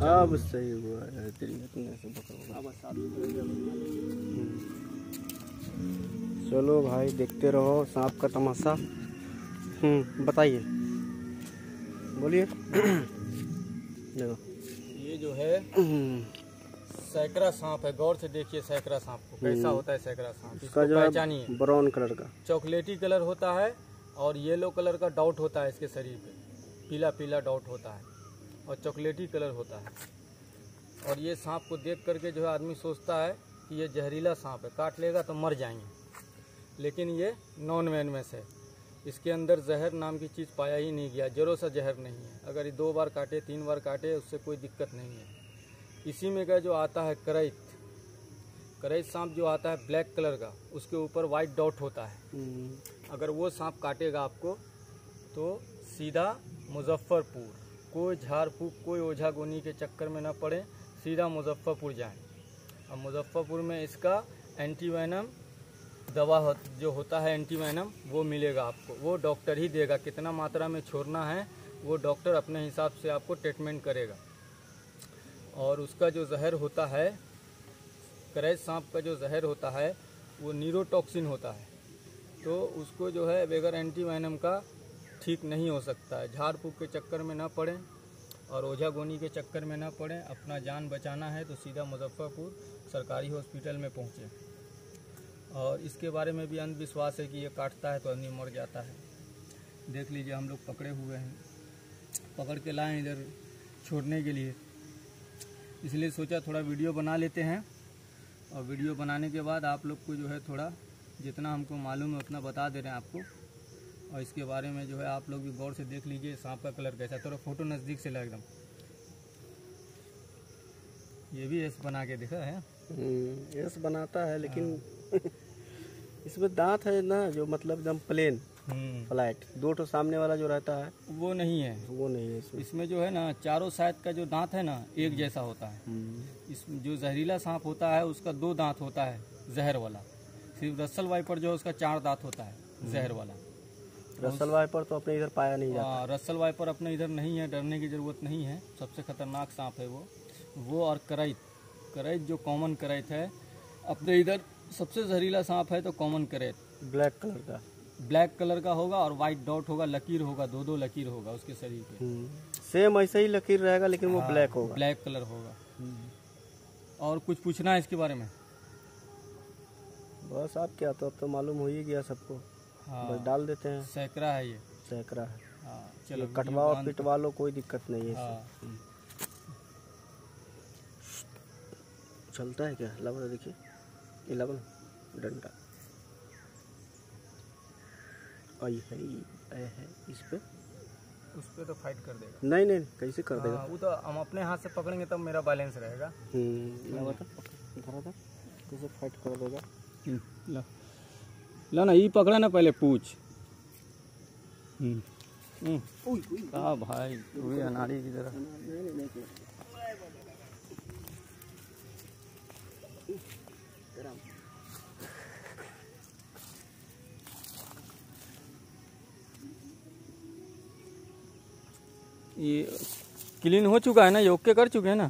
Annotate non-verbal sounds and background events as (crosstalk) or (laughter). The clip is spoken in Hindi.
अब सही हुआ है तेरी इतने से पकड़ सुथरा चलो भाई देखते रहो सांप का तमाशा। हम्म बताइए। बोलिए। (clears throat) देखो। ये जो है सैकड़ा सांप है। गौर से देखिए सैकड़ा सांप को। कैसा होता है सैकड़ा सांप? इसका जो है ब्राउन कलर का। चॉकलेटी कलर होता है और येलो कलर का डॉट होता है इसके शरीर पे। पीला पीला डॉट होता है। और चॉकलेटी कलर होता है। और ये सांप को देख करके जो है आदमी सोचता है कि ये जहरीला सांप है। काट लेगा तो मर जाएँगे। लेकिन ये नॉन वेनमेस है। इसके अंदर जहर नाम की चीज़ पाया ही नहीं गया। जरो सा जहर नहीं है। अगर ये दो बार काटे तीन बार काटे उससे कोई दिक्कत नहीं है। इसी में का जो आता है करैत करैत सांप जो आता है ब्लैक कलर का उसके ऊपर वाइट डॉट होता है। हम्म, अगर वो सांप काटेगा आपको तो सीधा मुजफ्फरपुर। कोई झाड़ फूक कोई ओझा गोनी के चक्कर में ना पड़े सीधा मुजफ्फरपुर जाएँ। और मुजफ्फरपुर में इसका एंटीवेनम दवा हो, जो होता है एंटीवेनम वो मिलेगा आपको। वो डॉक्टर ही देगा कितना मात्रा में छोड़ना है वो डॉक्टर अपने हिसाब से आपको ट्रीटमेंट करेगा। और उसका जो जहर होता है करैज सांप का जो जहर होता है वो नीरोटॉक्सिन होता है। तो उसको जो है बगैर एंटीवाइनम का ठीक नहीं हो सकता है। झाड़ फूक के चक्कर में ना पड़ें और ओझा गोनी के चक्कर में ना पड़ें। अपना जान बचाना है तो सीधा मुजफ्फरपुर सरकारी हॉस्पिटल में पहुँचें। और इसके बारे में भी अंधविश्वास है कि ये काटता है तो आदमी मर जाता है। देख लीजिए, हम लोग पकड़े हुए हैं। पकड़ के लाए इधर छोड़ने के लिए। इसलिए सोचा थोड़ा वीडियो बना लेते हैं। और वीडियो बनाने के बाद आप लोग को जो है थोड़ा जितना हमको मालूम है उतना बता दे रहे हैं आपको। और इसके बारे में जो है आप लोग भी गौर से देख लीजिए सांप का कलर कैसा है। थोड़ा फ़ोटो नज़दीक से ला एकदम। ये भी ऐसे बना के देखा है। हम्म, यस बनाता है लेकिन (laughs) इसमें दांत है ना जो मतलब एकदम प्लेन फ्लैट दो ठो सामने वाला जो रहता है वो नहीं है। वो नहीं है इसमें। इसमें जो है ना चारों साइड का जो दांत है ना एक जैसा होता है। हम्म, इस जो जहरीला सांप होता है उसका दो दांत होता है जहर वाला। सिर्फ़ रसल वाइपर जो है उसका चार दांत होता है जहर वाला। रसल वाइपर तो अपने इधर पाया नहीं जाता। हाँ, रसल वाइपर अपने इधर नहीं है डरने की ज़रूरत नहीं है। सबसे खतरनाक सांप है वो। वो और करैत करैत जो कॉमन करैत है अपने इधर सबसे जहरीला सांप है तो कॉमन करैत ब्लैक कलर का। ब्लैक कलर का होगा और वाइट डॉट होगा लकीर होगा दो दो लकीर होगा उसके शरीर पे हम्म, सेम ऐसा ही लकीर रहेगा लेकिन वो ब्लैक होगा। ब्लैक कलर होगा। और कुछ पूछना है इसके बारे में? बस आप क्या तो अब तो मालूम हो ही गया सबको। हाँ। बस डाल देते हैं। सैकड़ा है ये। सैकड़ा है। हाँ ये चलो कटवाओ पिटवा लो कोई दिक्कत नहीं है हाँ। चलता है क्या? लगा देखिए। ये लगा ना डंडा। आई है आई है इस पे। उस पर तो फाइट कर देगा। नहीं नहीं कैसे कर देगा? हाँ, वो तो हम अपने हाथ से पकड़ेंगे तब मेरा बैलेंस रहेगा। हम्म लगा था धरा था कैसे फाइट कर देगा? ला। ला ना ये पकड़ा ना पहले पूछ। हाँ भाई वही अनाड़ी की तरह। ये क्लीन हो चुका है ना ये ओके कर चुके हैं ना?